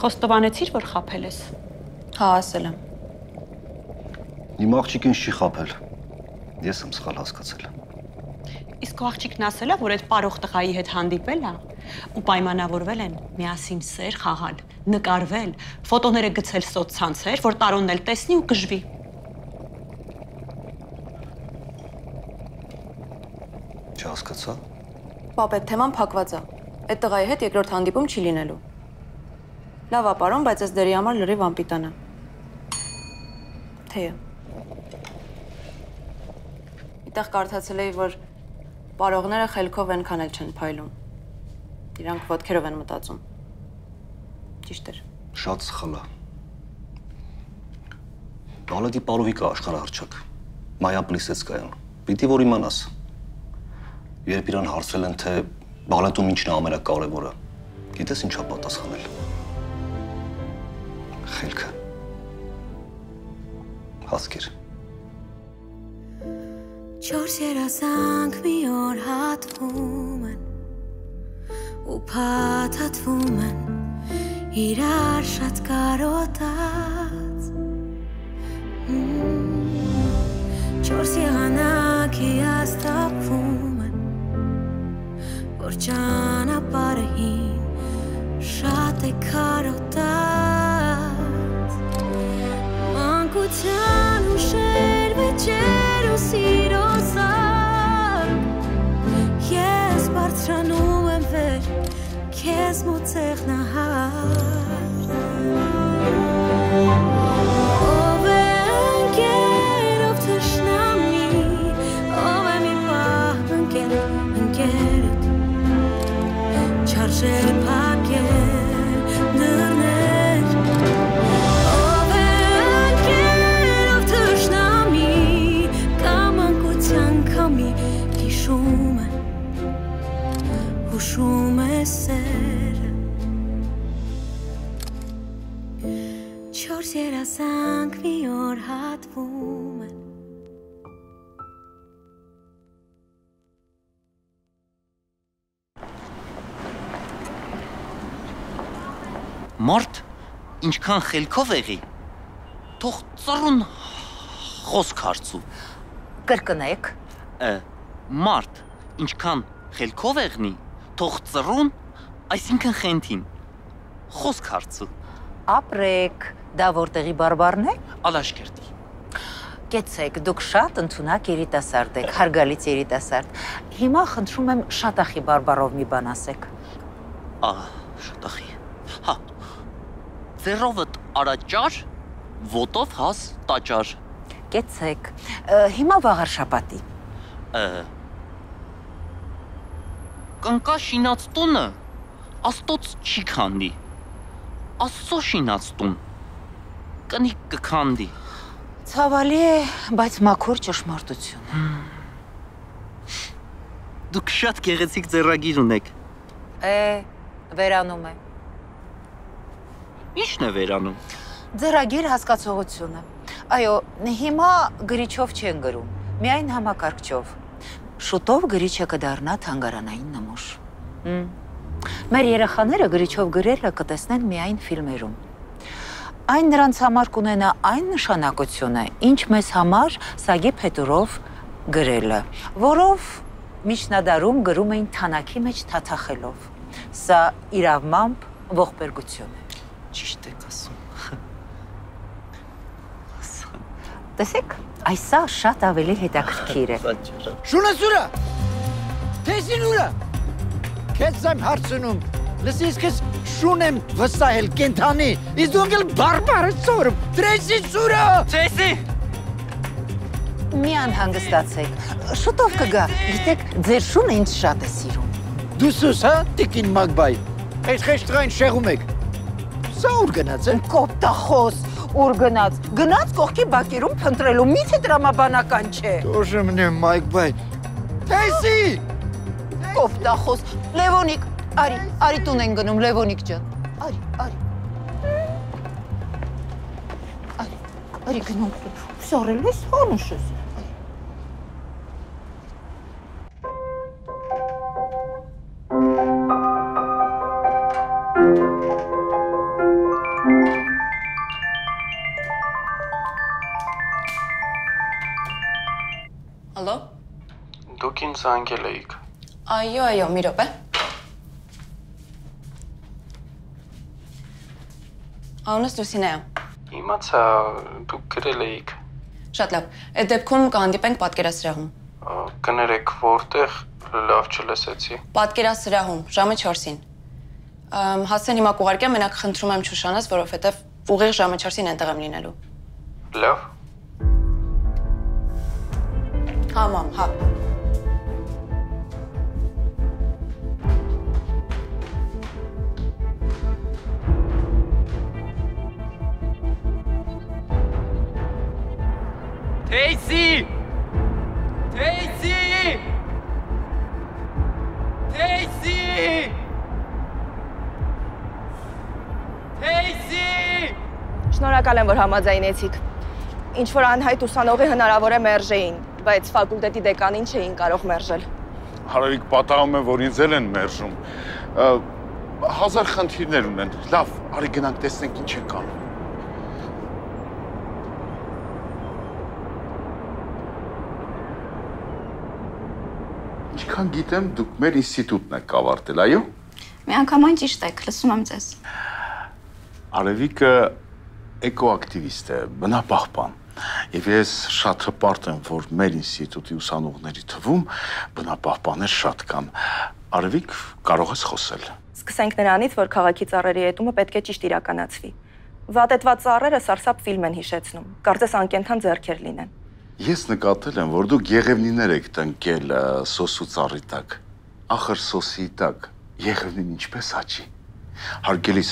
Խոստովանեցիր, որ խափել ես։ Հա, ասել եմ։ Իմ աղջիկը ինձ չի խափել։ Ես եմ սխալ հասկացել։ Իսկ քո աղջիկն ասել է, որ այդ պարող տղայի հետ հանդիպել է ու պայմանավորվել են միասին սեր խաղալ, նկարվել, ֆոտոները գցել սոցցանցեր, որ տարոնն էլ տեսնի ու կժվի։ Չհասկացա։ Պապ, այդ թեման փակված է։ Այդ տղայի հետ երկրորդ հանդիպում չի լինելու։ Լավ է, պարոն, բայց այս դերի համար լրիվ անպիտան է։ Թեյը։ Այդտեղ կարդացել էի, որ պարողները խելքով այնքան էլ չեն փայլում։ Իրանք ոդքերով են մտածում։ Ճիշտ էր։ Շատ սխալ է։ Բալետի պարովիկա աշխարհահռչակ։ Մայա Պլիսեցկայան։ Պիտի որ իմանաս։ Երբ իրան հարցրել են, թե բալետում ինչն է ամենակարևորը, գիտես ինչա պատասխանել։ Խելքը։ Հասկեր։ Չորս երազանք մի օր հատվում են ու փաթաթվում են իրար շատ կարոտած Չորս եղանակի աստապվում են որ ճանապարհը հին շատ է կարոտած մանկության ուշեր վեճեր ու սիրո սակ ես բարձրանում եմ վեր քեզ մոտ ցեղնահար Ով է ընկեր, ով թշնամի, ով է մի պահ ընկեր, ընկերդ Չարժե փակել Չորս երազանք մի օր հատվում են Մարդ ինչքան խելքով եղի, թող ծռուն խոսք հարցու։ Կրկնեք։ Ը, Մարդ ինչքան խելքով եղնի, թող ծռուն, այսինքն խենթին։ Խոսք հարցու։ Ապրեք, դա որտեղի բարբարն է։ Ալաշկերտի։ Կեցեք, դուք շատ ընդունակ երիտասարդ եք, հարգալից երիտասարդ։ Հիմա խնդրում եմ շատախի բարբարով մի բան ասեք։ Ա, շտախի։ Հա։ Ձերովդ արաճար, ոտով հաս տաճար։ Կեցեք։ Հիմա վաղար շապատի։ Կնկա շինած տունը աստոց չի քանդի։ Աստծո շինած տուն կնիկ կքանդի։ Ցավալի է, բայց մաքուր ճշմարտություն։ Դուք շատ գեղեցիկ ձեռագիր ունեք։ Է, վերանում է։ Ի՞նչն է վերանում։ Ձեռագիր հասկացողությունը։ Այո, հիմա գրիչով չեն գրում, միայն համակարգչով։ Շուտով գրիչը կդառնա թանգարանային նմուշ։ Մեր երեխաները գրիչով գրելը կտեսնեն միայն ֆիլմերում։ Այն նրանց համար կունենա այն նշանակությունը, ինչ մեզ համար Սագի Փետուրով գրելը, որով միջնադարում գրում էին թանակի մեջ թաթախելով։ Սա իրավմամբ ողբերգություն է։ Ճիշտ եք ասում։ Տեսեք, այսա շատ ավելի հետաքրքիր է։ Շունը սուրա։ Տեսին ուրա։ Քեզ եմ հարցնում Լսես քեզ շուն եմ վստահել կենթանի։ Իսկ դու անգել բարբարը ծորում։ Տրեսի սուրա։ Ցեսի։ Մի անհանգստացեք։ Շուտով կգա։ Գիտեք, ձեր շունը ինձ շատ է սիրում։ Դու սուս հա, տիկին մագբայ։ Այս խեշտրային շեղում եք։ Սա ուր գնաց է։ Կոպտախոս, ուր գնաց։ Գնաց կողքի բակերում փնտրելու, միթե դրամաբանական չէ։ Тоже мне մագբայ։ Տեսի։ Կոպտախոս, Լևոնիկ, Արի, արի տուն են գնում, լևոնիկ ճան, արի, արի, արի, արի գնում տուն, սարել ես հանուշ ես, Ալո։ Դուք ինձ անգել էիք։ Այո, այո, մի րոպե։ Անունս Լուսինե է։ Իմացա, դուք գրել էիք։ Շատ լավ։ Այդ դեպքում կհանդիպենք պատկերասրահում։ Կներեք որտեղ լավ չլսեցի։ Պատկերասրահում ժամը 4-ին։ Ամ հասցեն հիմա կուղարկեմ, մենակ խնդրում եմ Շուշանას, որովհետև ուղիղ ժամը 4-ին այնտեղ եմ լինելու։ Լավ։ Հա, մամ, հա։ Թեյսի! Թեյսի! Թեյսի! Թեյսի! Շնորհակալ եմ, որ համաձայնեցիք։ Ինչ որ անհայտ ուսանողի հնարավոր է մերժեին, բայց ֆակուլտետի դեկանին չէին կարող մերժել։ Հարավիկ պատահում է, որ ինձ էլ են մերժում։ Հազար խնդիրներ ունեն։ Լավ, արի գնանք տեսնենք ինչ են կանում։ Ինչքան գիտեմ, դուք մեր ինստիտուտն եք ավարտել, այո։ Միանգամայն ճիշտ եք, լսում եմ ձեզ։ Արևիկը էկոակտիվիստ է, բնապահպան։ Եվ ես շատ հպարտ եմ, որ մեր ինստիտուտի ուսանողների թվում բնապահպաներ շատ կան։ Արևիկ, կարող ես խոսել։ Սկսենք նրանից, որ քաղաքի ծառերի հետումը պետք է ճիշտ իրականացվի։ Վատետված ծառերը սարսափ ֆիլմ են հիշեցնում։ Կարծես անկենթան ձեռքեր լինեն։ Ես նկատել եմ, որ դուք եղևնիներ եք տնկել սոսու ծառի տակ։ Ախր սոսի տակ եղևնին ինչպես աճի։ Հարգելիս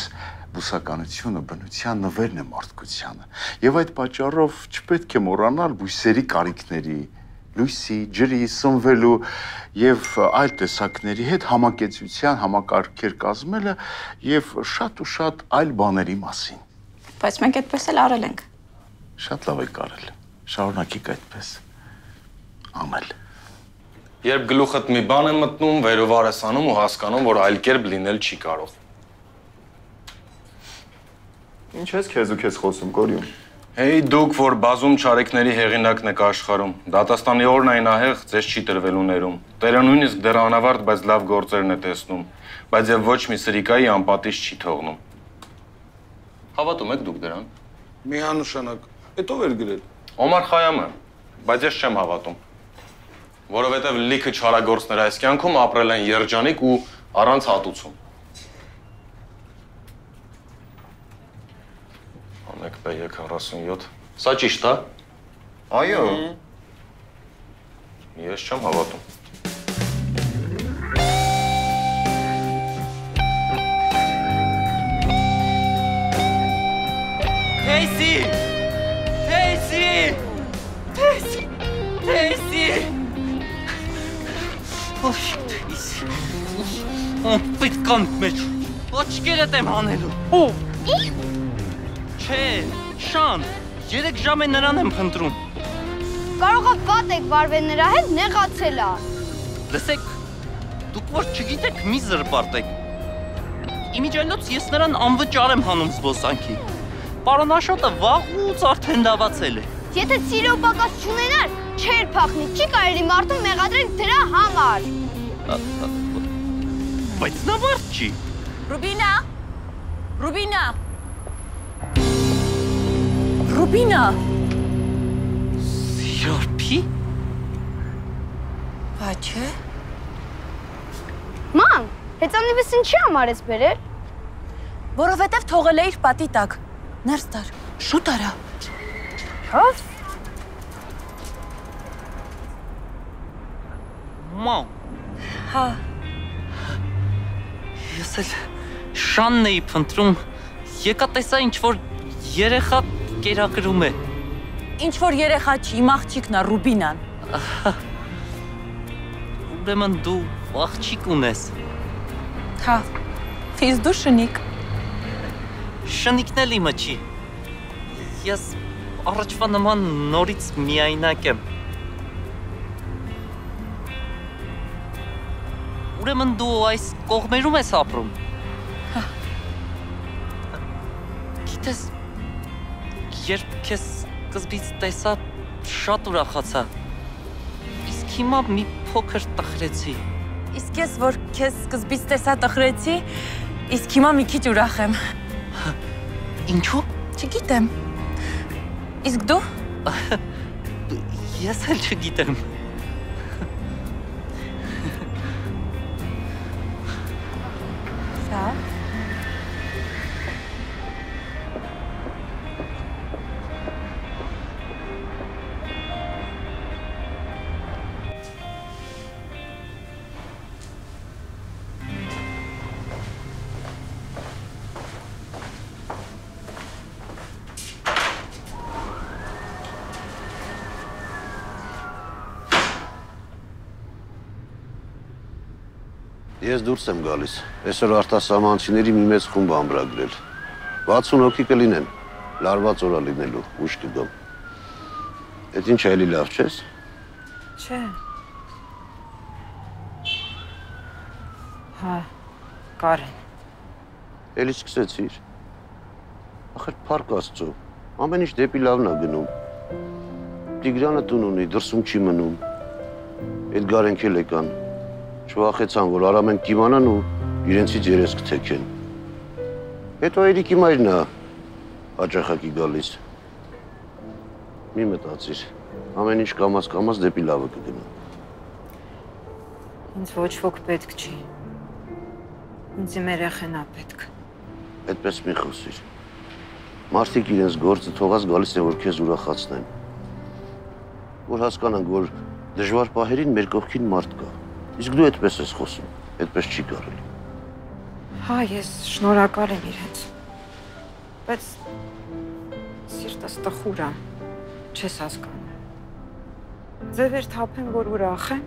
բուսականությունը բնության նվերն է մարդկությանը։ Եվ այդ պատճառով չպետք է մոռանալ բույսերի կարիքների, լույսի, ջրի, սնվելու եւ այլ տեսակների հետ համակեցության համակարգեր կազմելը եւ շատ ու շատ այլ բաների մասին։ Բայց մենք այդպես էլ արել ենք։ Շատ լավ եք արել։ Շարունակեք այդպես անել։ Երբ գլուխդ մի բան է մտնում, վերովար ես անում ու հասկանում, որ այլ կերպ լինել չի կարող։ Ինչ ես քեզ ու քեզ խոսում, Կորյուն։ Հեյ դուք, որ բազում ճարեքների հեղինակն եք աշխարում, դատաստանի օրն այն ահեղ ձեզ չի տրվելու ներում։ Տերը նույնիսկ դեռ անավարտ, բայց լավ գործերն է տեսնում, բայց եւ ոչ մի սրիկայի անպատիժ չի թողնում։ Հավատում եք դուք դրան։ Միանշանակ։ Հետո վեր գրել։ Օմար Խայամը, բայց ես չեմ հավատում։ Որովհետեւ լիքը չարագործներ այս կյանքում ապրել են երջանիկ ու առանց հատուցում։ Անեք պեյը 47։ Սա ճիշտ է։ Այո։ Ես չեմ հավատում։ Պետք կան մեջ։ Ոչկերդ եմ հանելու։ Ու։ Չէ, Շան, 3 ժամ է նրան եմ փնտրում։ Կարող է վատ եք վարվել նրա հետ նեղացել է։ Լսեք, դուք որ չգիտեք, մի զրպարտեք։ Իմիջայլոց ես նրան անվճար եմ հանում զբոսանքի։ Պարոն Աշոտը վաղուց արդեն լավացել է։ Եթե սիրո պակաս չունենար, չէր փախնի։ Չի կարելի մարդուն մեղադրել դրա համար։ Բայց նա մարդ չի։ Ռուբինա։ Ռուբինա։ Ռուբինա։ Սիրարփի։ Բա չէ։ Ման, հեծանիվս ինչի համար ես բերել։ Որովհետև թողել է իր պատի տակ։ Ներս տար։ Շուտ արա։ Հով։ Մամ, Հա, ես էլ Շանն էի փնտրում։ Եկա տեսա ինչ որ երեխա կերակրում է։ Ինչ որ երեխա չի, իմ աղջիկն է Ռուբինան։ Ուրեմն դու աղջիկ ունես։ հա։ Իսկ դու շնիկ։ Շնիկն էլ իմը չի։ Ես առաջվա նման նորից միայնակ եմ։ Ուրեմն դու այս կողմերում ես ապրում։ Գիտես, երբ քեզ սկզբից տեսա, շատ ուրախացա։ Իսկ հիմա մի փոքր տխրեցի։ Իսկ ես որ քեզ սկզբից տեսա տխրեցի, իսկ հիմա մի քիչ ուրախ եմ։ Ինչու։ Չգիտեմ։ Իսկ դու։ Ես էլ չգիտեմ։ Լավ։ Ես դուրս եմ գալիս։ Այսօր արտասահմանցիների մի մեծ խումբ ամբրագրել։ 60 հոգի կլինեն։ Լարված օրա լինելու, ուշ կգամ։ Այդ ինչ էլի լավ չես։ Չէ։ Հա, Կարեն։ Էլի սկսեցիր։ Ախր փառք Աստծո։ Ամեն ինչ դեպի լավն է գնում։ Տիգրանը տուն ունի, դրսում չի մնում։ Էդգարենք էլ եկան։ Չվախեցան, որ Արամեն կիմանան ու իրենցից երես կթեքեն։ Հետո Երիկի մայրն է հաճախակի գալիս։ Մի մտածիր։ Ամեն ինչ կամած կամած դեպի լավը կգնա։ Ինձ ոչ ոք պետք չի։ Ինձ իմ երեխեն է պետք։ Այդպես մի խոսիր։ Մարդիկ իրենց գործը թողած գալիս են, որ քեզ ուրախացնեն։ Որ հասկանան, որ դժվար պահերին մեր կողքին մարդ կա։ Իսկ դու այդպես ես խոսում։ Այդպես չի կարելի։ Հա, ես շնորհակալ եմ իրենց։ Բայց սիրտս տխուր է։ Չես հասկանում։ Ձևեր թափեմ, որ ուրախ եմ։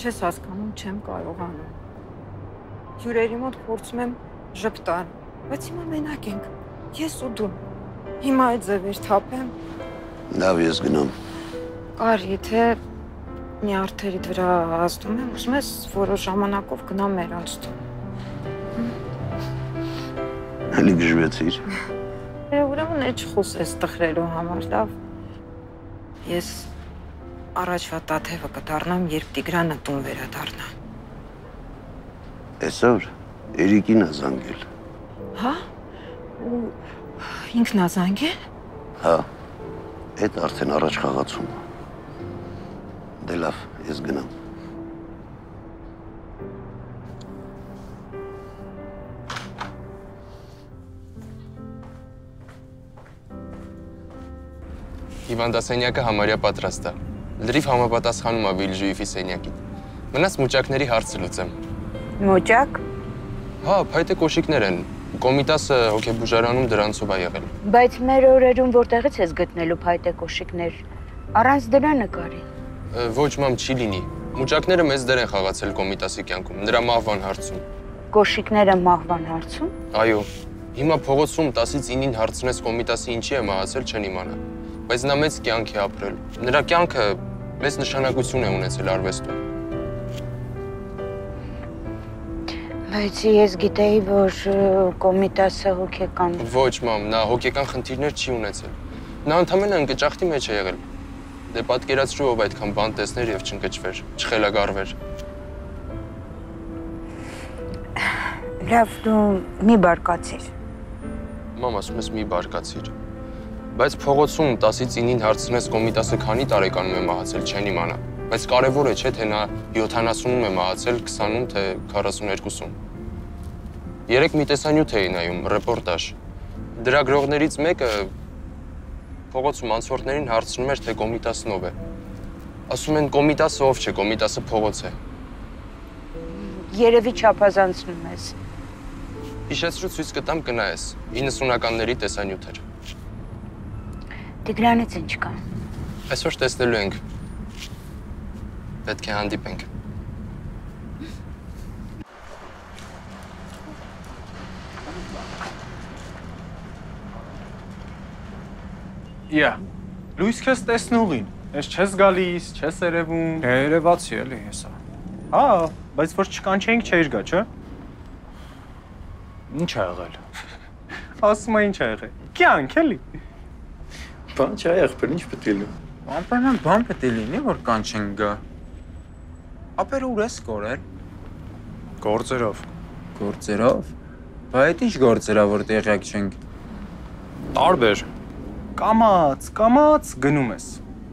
Չես հասկանում, չեմ կարողանում։ Հյուրերի մոտ փորձում եմ ժպտալ, բայց հիմա մենակ ենք։ Ես ու դու։ Հիմա այդ ձևեր թափեմ։ Լավ, ես գնամ։ Կար, եթե մի արթերիդ վրա ազդում եմ, ուզում ես որոշ ժամանակով գնամ մեր անցտում։ Հəli գժվեցիր։ Է, ուրեմն էլ չխոսես տխրելու համար, լավ։ Ես առաջվա տաթևը կդառնամ, երբ Տիգրանը տուն վերադառնա։ Այսօր Երիկին է զանգել։ Հա? Ու ինքն է զանգել։ Հա։ Այդ արդեն առաջ խաղացում։ Դե լավ, ես գնամ։ Հիվանդասենյակը համարյա պատրաստ է։ Լրիվ համապատասխանում է Վիլժուիֆի սենյակին։ Մնաց մուճակների հարցը լուծեմ։ Մոճակ։ Հա, փայտե կոշիկներ են։ Կոմիտասը հոգեբուժարանում դրանցով է եղել։ Բայց մեր օրերում որտեղից ես գտնելու փայտե կոշիկներ։ Առանց դրա նկարի։ Ոչ մամ չի լինի։ Մուճակները մեծ դեր են խաղացել Կոմիտասի կյանքում, նրա մահվան հարցում։ Կոշիկները մահվան հարցում։ Այո։ Հիմա փողոցում 10-ից 9-ին հարցնես Կոմիտասի ինչի է մահացել, չեն իմանա։ Բայց նա մեծ կյանք է ապրել։ Նրա կյանքը մեծ նշանակություն է ունեցել արվեստում։ Բայց ես գիտեի, որ կոմիտասը հոգեկան։ Ոչ մամ, նա հոգեկան խնդիրներ չի ունեցել։ Նա ընդհանրապես ընկճախտի մեջ է եղել։ Դե պատկերացրու ով այդքան բան տեսներ եւ չընկճվեր, չխելագարվեր։ Լավ, դու մի բարկացիր։ Մամ ասում ես մի բարկացիր։ Բայց փողոցում 10-ից 9-ին հարցնես կոմիտասը քանի տարեկանում է մահացել, չեն իմանա։ Բայց կարևորը չէ թե նա 70-ում է մահացել, 20-ում թե 42-ում։ Երեք մի տեսանյութ էի նայում, ռեպորտաժ։ Դրա գրողներից մեկը փողոցում անցորդներին հարցնում էր, թե կոմիտասն ով է։ Ասում են կոմիտասը ով չէ, կոմիտասը փողոց է։ Երևի չափազանցնում ես։ Հիշեցրու ցույց կտամ կնայես 90-ականների տեսանյութեր։ Տիգրանից ինչ կա։ Այսօր տեսնելու ենք։ Պետք է հանդիպենք։ Իա։ Լույս քեզ տեսնողին։ Ես չես գալիս, չես երևում։ Երևացի էլի հեսա։ Հա, բայց որ չկանչեինք չէիր գա, չէ՞։ Ինչ ա եղել։ Ասում եմ ինչ ա եղել։ Կյանք էլի։ Բան չի եղբեր, ինչ պետք է լինի։ Անպայման բան պետք է լինի, որ կանչեն գա։ Ապերը ուր ես կորել։ Գործերով։ Գործերով։ Բա այդ ինչ գործերա որ տեղյակ չենք։ Տարբեր։ Կամած, կամած գնում ես։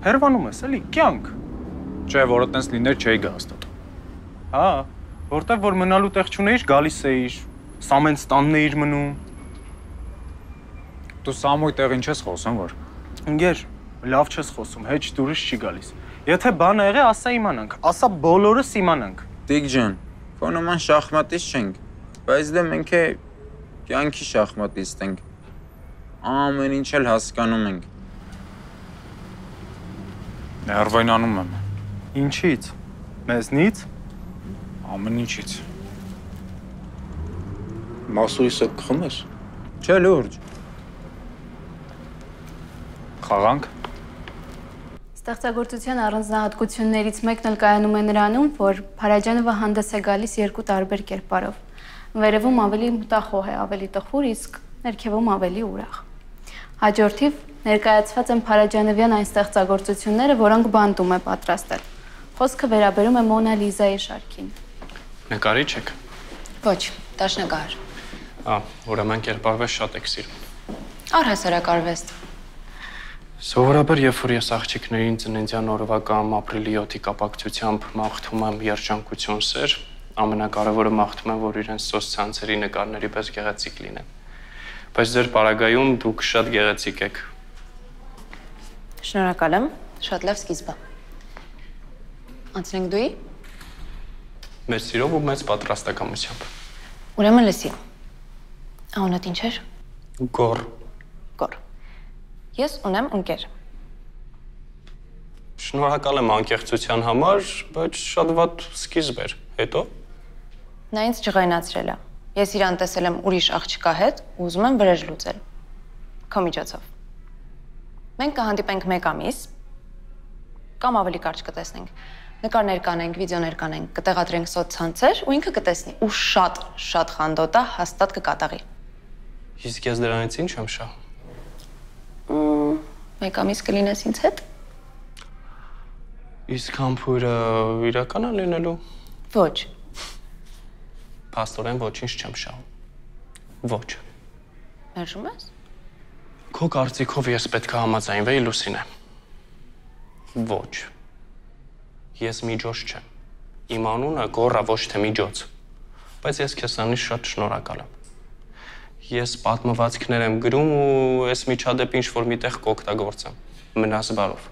Հերվանում ես, էլի, կյանք։ Չէ, որ այտենց լիներ չէի գա հաստատ։ Հա, որտեվ որ մնալու տեղ չունեիր, գալիս էիր, սամենց տանն էիր մնում։ Դու սամոյ տեղին չես խոսում, որ։ Ընկեր, լավ չես խոսում, հեչ դուրս չի գալիս։ Եթե բան ա եղել, ասա իմանանք, ասա բոլորս իմանանք։ Տիկ ջան, քո նման շախմատիստ չենք, բայց դե մենք է կյանքի շախմատիստ ենք։ Ամեն ինչ էլ հասկանում ենք։ Ներվայնանում եմ։ Ինչից։ Մեզնից։ Ամեն ինչից։ Մասուրիսը կխում ես։ Չէ, լուրջ։ Խաղանք։ Ստեղծագործության առանձնահատկություններից մեկն էլ կայանում է նրանում, որ Փարաջանովը հանդես է գալիս երկու տարբեր կերպարով։ Վերևում ավելի մտախոհ է, ավելի տխուր, իսկ ներքևում ավելի ուրախ։ Հաջորդիվ ներկայացված են Փարաջանովյան այն ստեղծագործությունները, որոնք բանտում է պատրաստել։ Խոսքը վերաբերում է Մոնա Լիզայի շարքին։ Նկարիչ եք։ Ոչ, դաշնակահար։ Ա, ուրեմն կերպարվես շատ եք սիրում։ Առհասարակարվեստ։ Սովորաբար, երբ որ ես աղջիկներին ծննդյան օրվա կամ ապրիլի 7-ի կապակցությամբ մաղթում եմ երջանկություն սեր, ամենակարևորը մաղթում եմ, որ իրենց սոցցանցերի նկարների պես գեղեցիկ լինեն։ Բայց ձեր պարագայում դուք շատ գեղեցիկ եք։ Շնորհակալ եմ։ Շատ լավ սկիզբ է։ Անցնենք դուի։ Մեծ սիրով ու մեծ պատրաստակամությամբ։ Ուրեմն լսի։ Անունդ ինչ էր։ Գոր։ Գոր։ Ես ունեմ ընկեր։ Շնորհակալ եմ անկեղծության համար, բայց շատ վատ սկիզբ էր։ Հետո Նա ինձ ջղայնացրել է։ Ես իրան տեսել եմ ուրիշ աղջկա հետ ու ուզում եմ վրեժ լուծել։ Քո միջոցով։ Մենք կհանդիպենք մեկ ամիս կամ ավելի կարճ կտեսնենք։ Նկարներ կանենք, վիդեոներ կանենք, կտեղադրենք սոցցանցեր ու ինքը կտեսնի ու շատ շատ խանդոտ է, հաստատ կկատաղի։ իսկ ես դրանից ինչ եմ շահ։ Մմ, Մեկ ամիս կլինես ինձ հետ։ Իսկ համբույրը իրական է լինելու։ Ոչ։ Փաստորեն ոչինչ չեմ շահում։ Ոչ։ Մերժում ես։ Քո կարծիքով ես պետք է համաձայնվեի Լուսինե։ Ոչ։ Ես միջոց չեմ։ Իմ անունը գոռա ոչ թե միջոց։ Բայց ես քեզանից շատ շնորհակալ եմ։ Ես պատմվածքներ եմ գրում ու այս միջադեպ ինչ որ միտեղ կօգտագործեմ։ Մնաս բարով։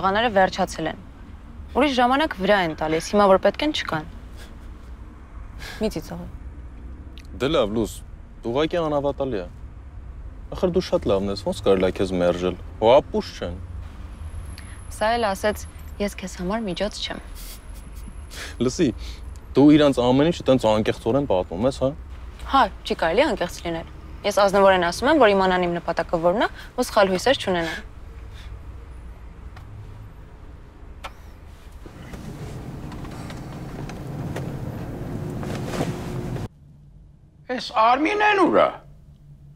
Տղաները վերջացել են։ Ուրիշ ժամանակ վրա են տալիս, հիմա որ պետք են չկան։ Մի ծիծաղ։ Դե լավ, լուս, ուղղակի անհավատալի է։ Ախր դու շատ լավն ես, ոնց կարելի է քեզ մերժել։ Ու ապուշ չեն։ Սա էլ ասեց, ես քեզ համար միջոց չեմ։ Լսի, դու իրանց ամեն ինչը տենց անկեղծորեն պատմում ես, հա։ Հա, չի կարելի անկեղծ լինել։ Ես ազնվորեն ասում եմ, որ իմանան իմ նպատակը որն է, ու սխալ հույսեր չունենան։ Էս Արմինեն ուրա։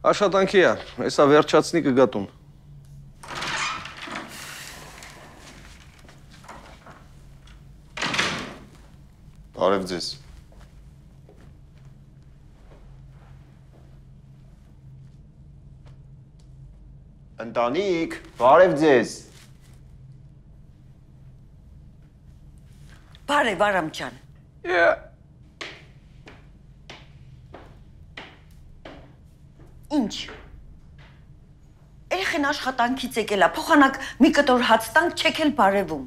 Աշխատանքի է, հեսա վերջացնի կգատում։ Բարև ձեզ։ Ընտանիք, բարև ձեզ։ Բարև Արամ ջան։ Ինչ։ Երեխեն աշխատանքից եկել է, փոխանակ մի կտոր հաց տանք չեք էլ բարևում։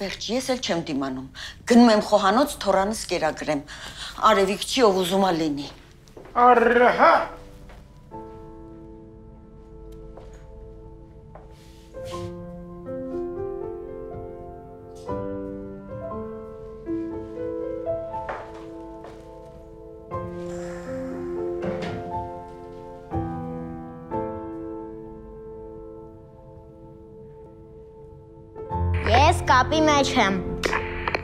Վերջ, ես էլ չեմ դիմանում։ Գնում եմ խոհանոց թորանս կերակրեմ։ Արևիկ չի ով ուզում ա լինի։ Արհա։ կապի մեջ եմ։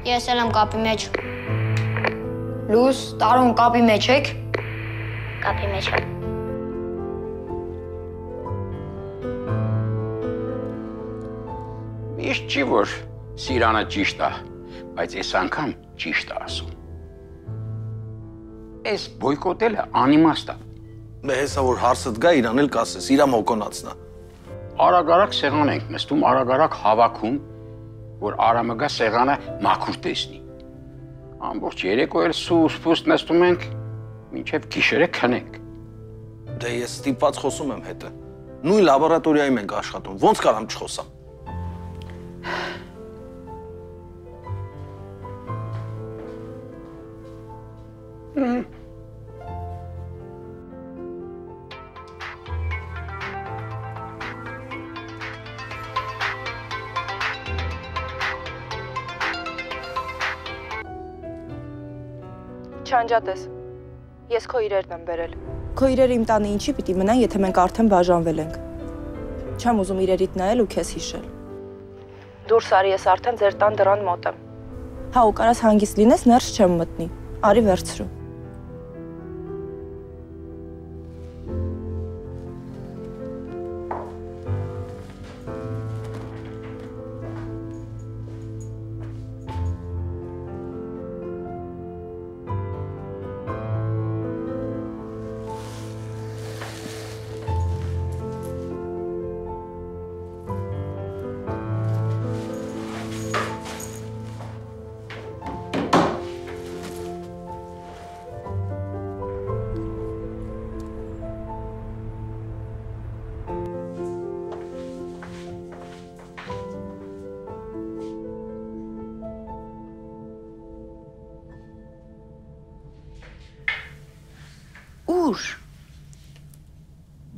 Ես էլ եմ կապի մեջ։ Լուս, տարոն կապի մեջ եք։ Կապի մեջ եմ։ Միշտ չի որ Սիրանը ճիշտ է, բայց այս անգամ ճիշտ է ասում։ Այս բոյկոտելը անիմաստ է։ Բե հեսա որ հարցդ գա իրան էլ կասես, իրա մոկոնացնա։ Արագարակ սեղան ենք նստում, արագարակ հավաքում, որ Արամը գա սեղանը մաքուր տեսնի։ Ամբողջ երեկո էլ սուս փուստ նստում ենք, մինչև գիշերը քնենք։ Դե ես ստիպված խոսում եմ հետը։ Նույն լաբորատորիայում ենք աշխատում։ Ոնց կարամ չխոսամ։ Չանջատես։ Ես քո իրերն եմ բերել։ Քո իրերը իմ տանը ինչի պիտի մնան, եթե մենք արդեն բաժանվել ենք։ Չեմ ուզում իրերիդ նայել ու քեզ հիշել։ Դուրս արի, ես արդեն ձեր տան դռան մոտ եմ։ Հա, ու կարաս հանգիստ լինես, ներս չեմ մտնի։ Արի վերցրու։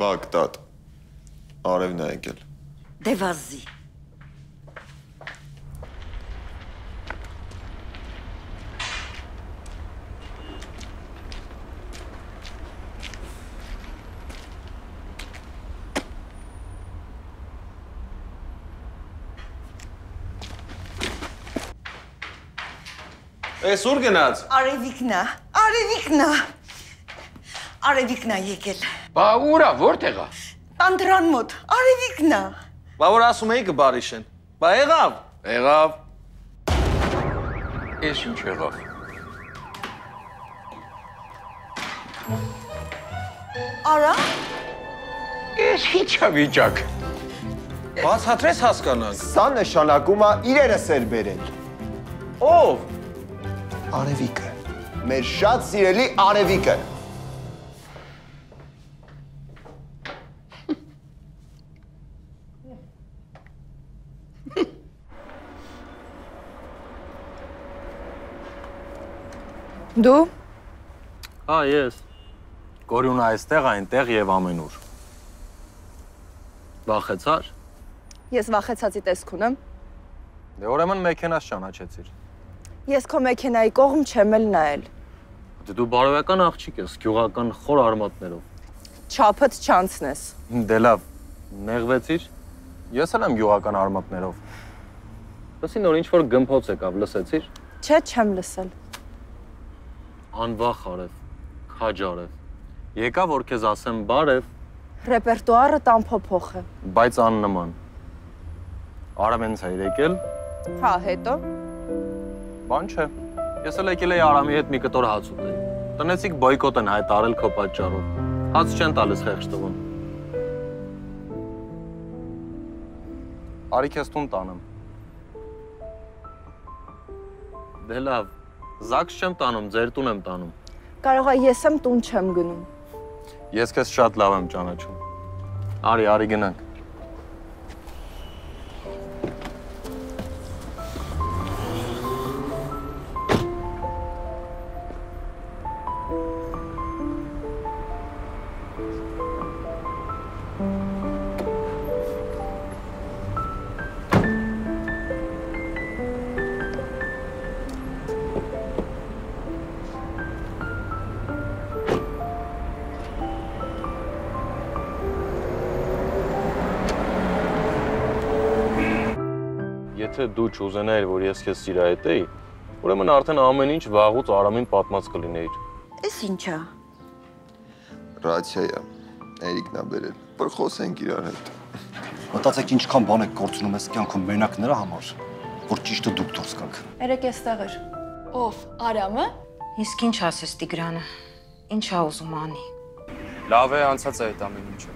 Բագդադ։ Արևն է եկել։ Դե վազի։ Էս ուր գնաց։ Արևիկնա, արևիկնա։ Արևիկնա եկել։ Բա ուրա, որտեղ է։ Տան դրան մոտ, արևիկնա։ Բա որ ասում էի կբարիշեն։ Բա եղավ։ Եղավ։ Էս ինչ եղավ։ Արա։ Էս ի՞նչ է վիճակ։ Բացատրես հասկանանք։ Սա նշանակում է իրերը սեր բերել։ Ով։ Արևիկը։ Մեր շատ սիրելի Արևիկը։ Դու Հա, ես։ Գորյունը այստեղ, այնտեղ եւ ամենուր։ Վախեցար։ ես վախեցածի տեսք ունեմ։ Դե ուրեմն մեքենաս ճանաչեցիր։ Ես քո մեքենայի կողմ չեմ էլ նայել։ Դե դու բարոյական աղջիկ ես, գյուղական խոր արմատներով։ Չափդ չանցնես։ Դե լավ, նեղվեցիր։ Ես էլ եմ գյուղական արմատներով։ Լսի նոր ինչ որ գմփոց եկավ, լսեցիր։ Չէ, չեմ լսել։ Անվախ արև, քաջ արև։ Եկա որ քեզ ասեմ բարև, Ռեպերտուարը տամփոփոխ է։ բայց աննման։ Արամենց է եկել, Հա, հետո բան չէ։ Ես էլ եկել էի Արամի հետ մի կտոր հաց ուտել։ Տնեցիք բոյկոտ են հայտարել քո պատճառով։ Հաց չեն տալիս խեղճ տղուն։ Արի քեզ տուն տանեմ։ Դե լավ, զաքս չեմ տանում, ձեր տուն եմ տանում։ կարող է ես եմ տուն չեմ գնում։ Ես քեզ շատ լավ եմ ճանաչում։ Արի, արի գնանք։ Եթե դու չուզենայիր, որ ես քեզ սիրահետեի, ուրեմն արդեն ամեն ինչ վաղուց Արամին պատմած կլինեիր։ Էս ինչա։ Ռացիայա։ Էրիկն ա բերել, որ խոսենք իրար հետ։ Մտածեք ինչքան բան եք կորցնում ես կյանքում մենակ նրա համար, որ ճիշտը դուք դուրս գաք։ Երեք էստեղ էր։ Ով, Արամը։ Իսկ ինչ ասես Տիգրանը։ Ինչա ուզում անի։ Լավ է անցած է այդ ամեն ինչը։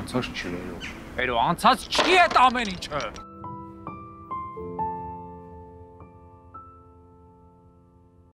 Անցած չի վերո։ Վերո անցած չի այդ ամեն ինչը։